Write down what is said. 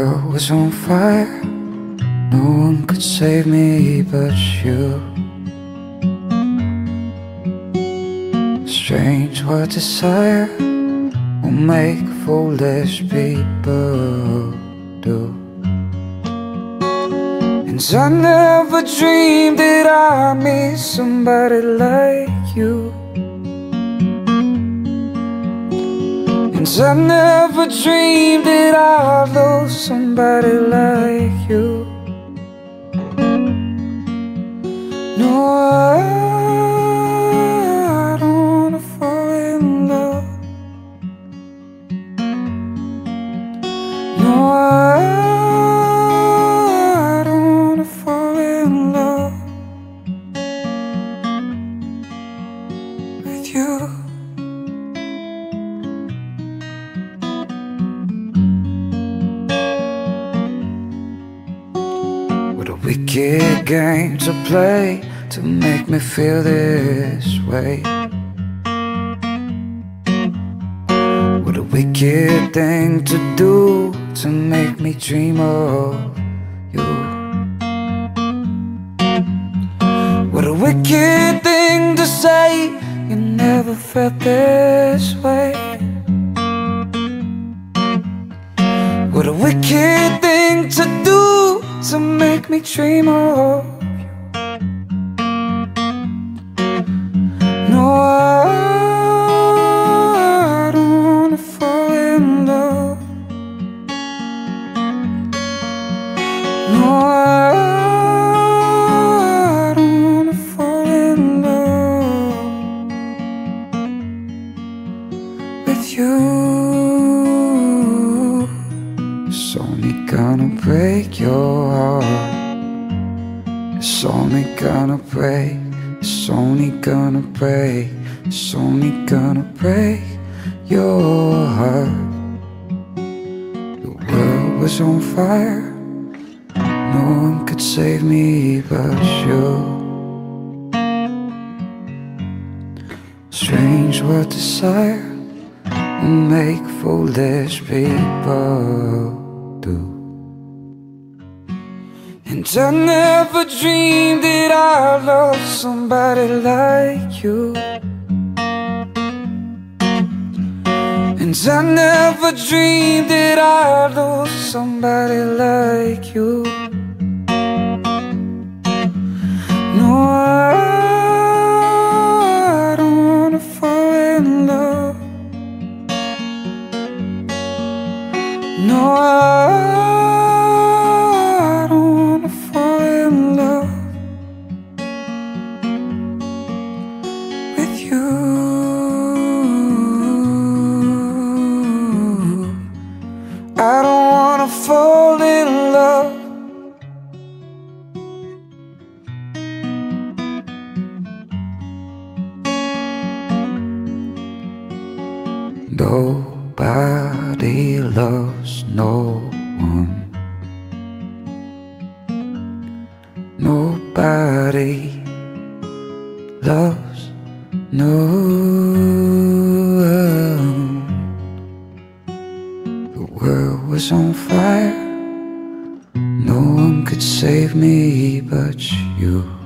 world was on fire. No one could save me but you. Strange what desire Will make foolish people do. And I never dreamed that I'd meet somebody like you. And I never dreamed that lose somebody like you. No, I don't wanna fall in love. No, I don't wanna fall in love With you wicked game to play to make me feel this way. What a wicked thing to do to make me dream of you. What a wicked thing to say, you never felt this way. What a wicked thing to do to make me dream of gonna break your heart. It's only gonna break. It's only gonna break. It's only gonna break your heart. The world was on fire. No one could save me but you. Strange what desire will make foolish people do. And I never dreamed that I'd love somebody like you. And I never dreamed that I'd lose somebody like you. Nobody loves no one. Nobody loves no one. The world was on fire. No one could save me but you.